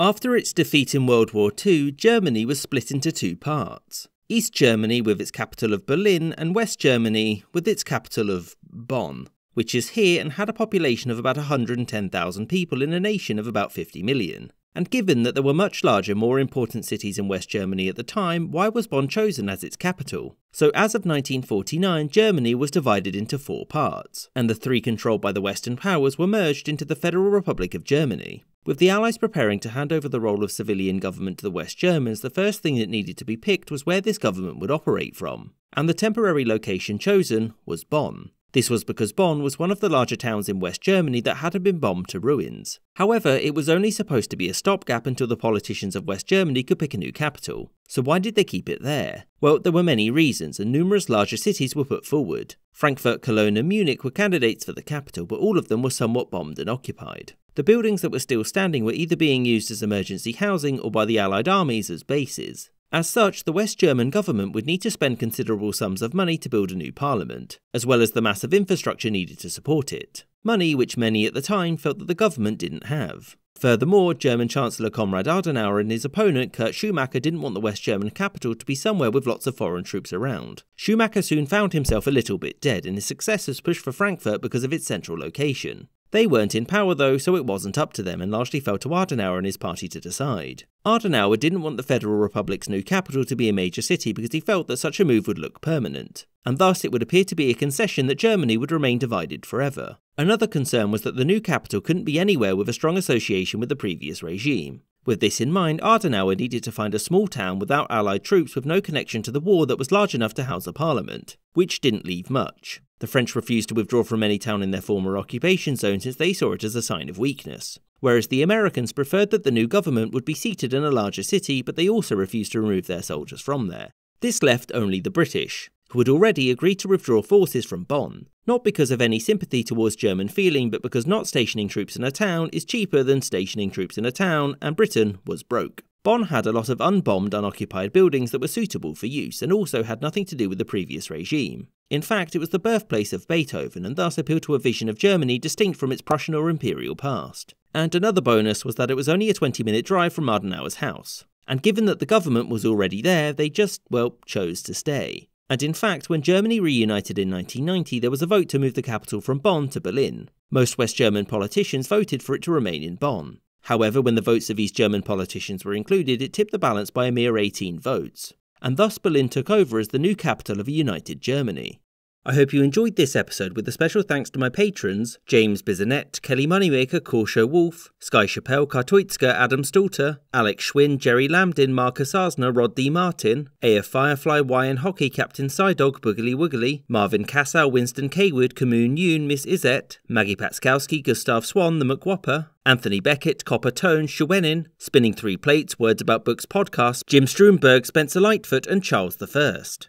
After its defeat in World War II, Germany was split into two parts. East Germany with its capital of Berlin, and West Germany with its capital of Bonn, which is here and had a population of about 110,000 people in a nation of about 50 million. And given that there were much larger, more important cities in West Germany at the time, why was Bonn chosen as its capital? So, as of 1949, Germany was divided into four parts, and the three controlled by the Western powers were merged into the Federal Republic of Germany. With the Allies preparing to hand over the role of civilian government to the West Germans, the first thing that needed to be picked was where this government would operate from, and the temporary location chosen was Bonn. This was because Bonn was one of the larger towns in West Germany that hadn't been bombed to ruins. However, it was only supposed to be a stopgap until the politicians of West Germany could pick a new capital. So why did they keep it there? Well, there were many reasons, and numerous larger cities were put forward. Frankfurt, Cologne, and Munich were candidates for the capital, but all of them were somewhat bombed and occupied. The buildings that were still standing were either being used as emergency housing or by the Allied armies as bases. As such, the West German government would need to spend considerable sums of money to build a new parliament, as well as the massive infrastructure needed to support it. Money which many at the time felt that the government didn't have. Furthermore, German Chancellor Konrad Adenauer and his opponent Kurt Schumacher didn't want the West German capital to be somewhere with lots of foreign troops around. Schumacher soon found himself a little bit dead, and his successors pushed for Frankfurt because of its central location. They weren't in power though, so it wasn't up to them and largely fell to Adenauer and his party to decide. Adenauer didn't want the Federal Republic's new capital to be a major city because he felt that such a move would look permanent, and thus it would appear to be a concession that Germany would remain divided forever. Another concern was that the new capital couldn't be anywhere with a strong association with the previous regime. With this in mind, Adenauer needed to find a small town without Allied troops with no connection to the war that was large enough to house a parliament, which didn't leave much. The French refused to withdraw from any town in their former occupation zone since they saw it as a sign of weakness, whereas the Americans preferred that the new government would be seated in a larger city, but they also refused to remove their soldiers from there. This left only the British, who had already agreed to withdraw forces from Bonn, not because of any sympathy towards German feeling, but because not stationing troops in a town is cheaper than stationing troops in a town, and Britain was broke. Bonn had a lot of unbombed, unoccupied buildings that were suitable for use and also had nothing to do with the previous regime. In fact, it was the birthplace of Beethoven and thus appealed to a vision of Germany distinct from its Prussian or imperial past. And another bonus was that it was only a 20 minute drive from Adenauer's house. And given that the government was already there, they just, well, chose to stay. And in fact, when Germany reunited in 1990, there was a vote to move the capital from Bonn to Berlin. Most West German politicians voted for it to remain in Bonn. However, when the votes of East German politicians were included, it tipped the balance by a mere 18 votes and thus Berlin took over as the new capital of a united Germany. I hope you enjoyed this episode with a special thanks to my patrons James Bizanet, Kelly Moneymaker, Korsho Wolf, Sky Chappelle, Kartoitska, Adam Stalter, Alex Schwinn, Jerry Lambdin, Marcus Arsner, Rod D. Martin, AF Firefly, Yn Hockey, Captain Psydog, Boogly Woogly, Marvin Cassow, Winston Kaywood, Kamoon Yoon, Miss Izette, Maggie Patskowski, Gustav Swan, The McWhopper, Anthony Beckett, Copper Tone, Shewenin, Spinning Three Plates, Words About Books podcast, Jim Strumberg, Spencer Lightfoot, and Charles the First.